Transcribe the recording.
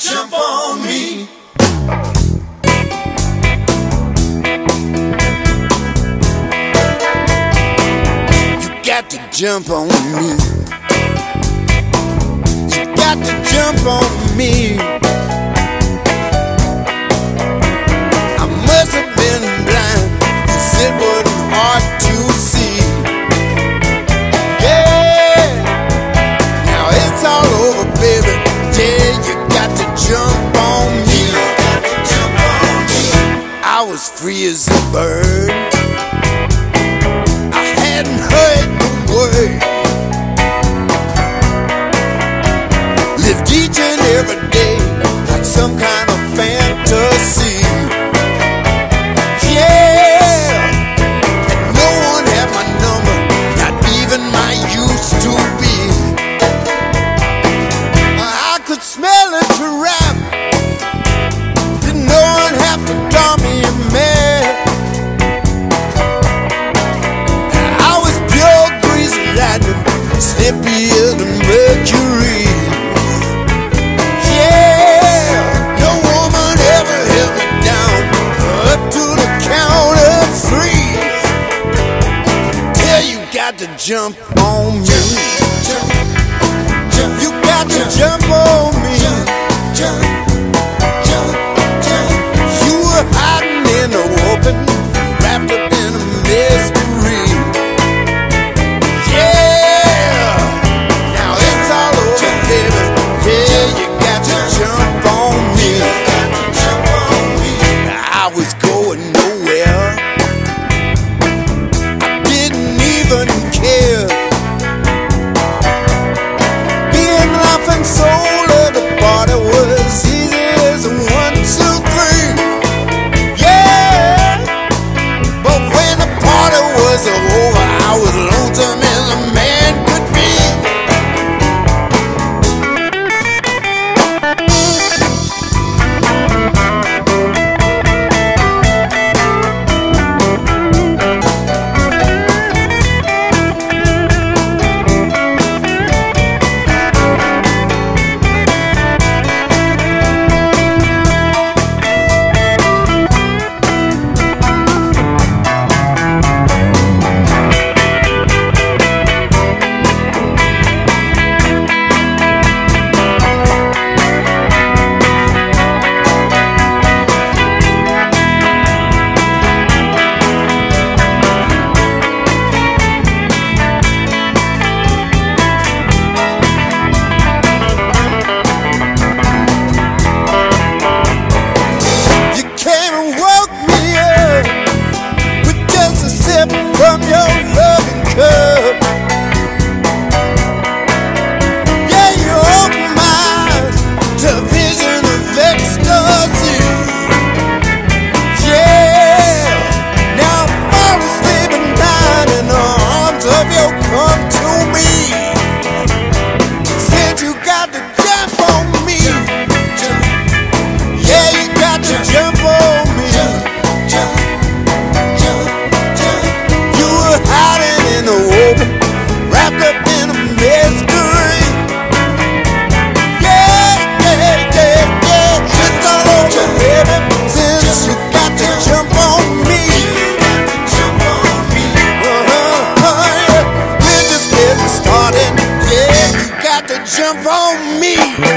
jump on me. You got to jump on me. You got to jump on me. Got to jump on me. I was free as a bird. I hadn't heard the word. Lived each and every day like some kind jump on me. Jump, jump, jump, you got to jump on me. jump on me.